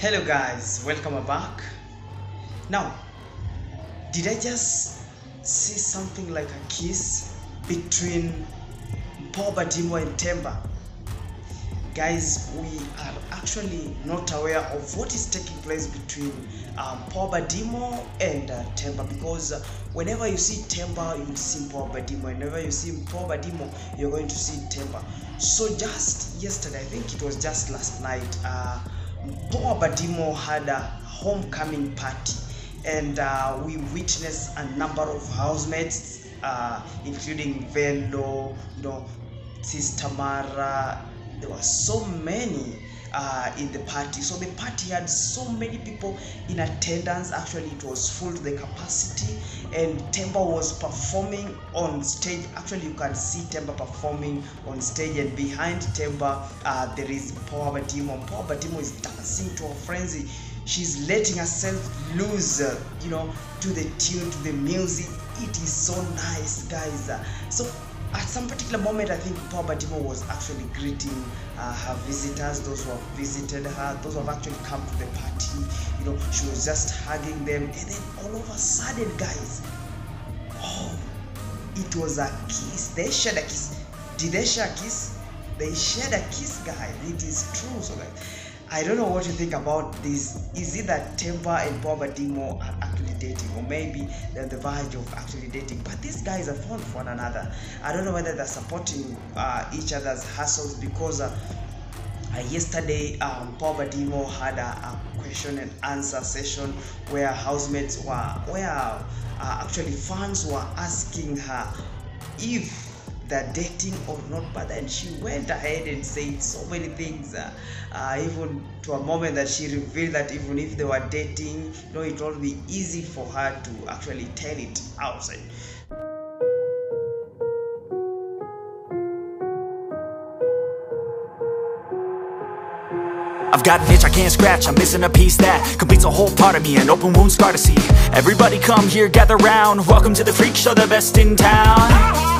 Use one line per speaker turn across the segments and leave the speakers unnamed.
hello guys. Welcome back. Now did i just see something like a kiss between Mpho Badimo and Themba? Guys we are actually not aware of what is taking place between um, Mpho Badimo and uh, Themba because uh, whenever you see Themba you will see Mpho Badimo. Whenever you see Mpho Badimo you're going to see Themba. So just yesterday i think it was just last night uh, Mpho Badimo had a homecoming party and uh, we witnessed a number of housemates uh, including Velo, you know, Sister Mara. There were so many uh, in the party. So the party had so many people in attendance. Actually, it was full to the capacity, and Themba was performing on stage. Actually, you can see Themba performing on stage, and behind Themba, uh, there is Mpho Badimo. Mpho Badimo is dancing to a frenzy. She's letting herself loose, uh, you know, to the tune, to the music. It is so nice, guys. So at some particular moment, I think Mpho Badimo was actually greeting uh, her visitors, those who have visited her, those who have actually come to the party. You know, she was just hugging them, and then all of a sudden, guys, oh, it was a kiss. They shared a kiss. Did they share a kiss? They shared a kiss, guys. It is true. So, guys, I don't know what you think about this. Is it that Themba and Mpho Badimo are actually dating, or maybe they're on the verge of actually dating? But these guys are fond of one another. I don't know whether they're supporting uh, each other's hustles because. Uh, uh, yesterday, um, Mpho Badimo had a, a, question and answer session where housemates were, where uh, actually fans were asking her if they're dating or not but then she went ahead and said so many things uh, uh, even to a moment that she revealed that even if they were dating you know it would be easy for her to actually tell it outside
I've got an itch I can't scratch, I'm missing a piece that completes a whole part of me, an open wound scar to see. Everybody come here, gather round, welcome to the freak show, the best in town.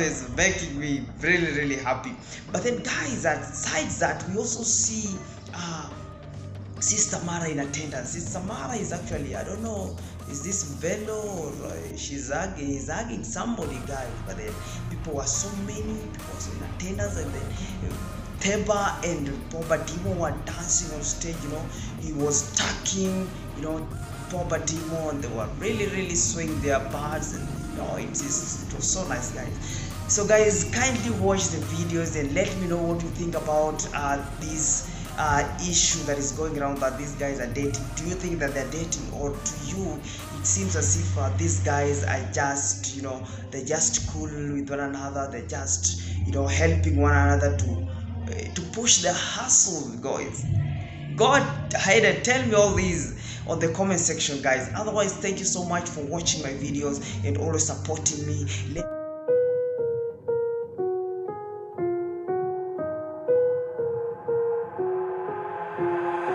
is making me really really happy. But then guys aside that we also see uh, sister mara in attendance. Sister mara is actually i don't know is this velo or uh, she's hugging he's hugging somebody guys. But then people were so many people were in attendance and then uh, Themba and Pobadimo were dancing on stage, you know. He was tucking, you know, Pobadimo, and they were really, really swinging their bars, and know, it is it was so nice, guys. So, guys, kindly watch the videos and let me know what you think about uh, this uh, issue that is going around that these guys are dating. Do you think that they're dating, or to you it seems as if uh, these guys are just, you know, they're just cool with one another, they're just, you know, helping one another to to push the hustle guys god ahead and tell me all these on the comment section guys. Otherwise thank you so much for watching my videos and always supporting me. Let-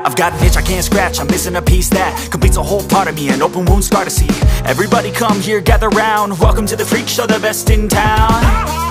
I've got an itch I can't scratch, I'm missing a piece that completes a whole part of me, an open wound scar to see. Everybody come here, gather round, welcome to the freak show, the best in town.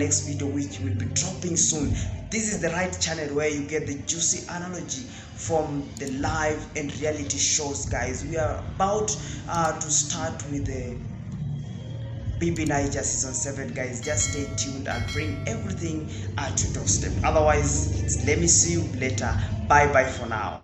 next video which will be dropping soon. This is the right channel where you get the juicy analogy from the live and reality shows guys. We are about uh, to start with the BB Naija season 7 guys. Just stay tuned I'll bring everything uh, at your doorstep otherwise let me see you later. Bye bye for now.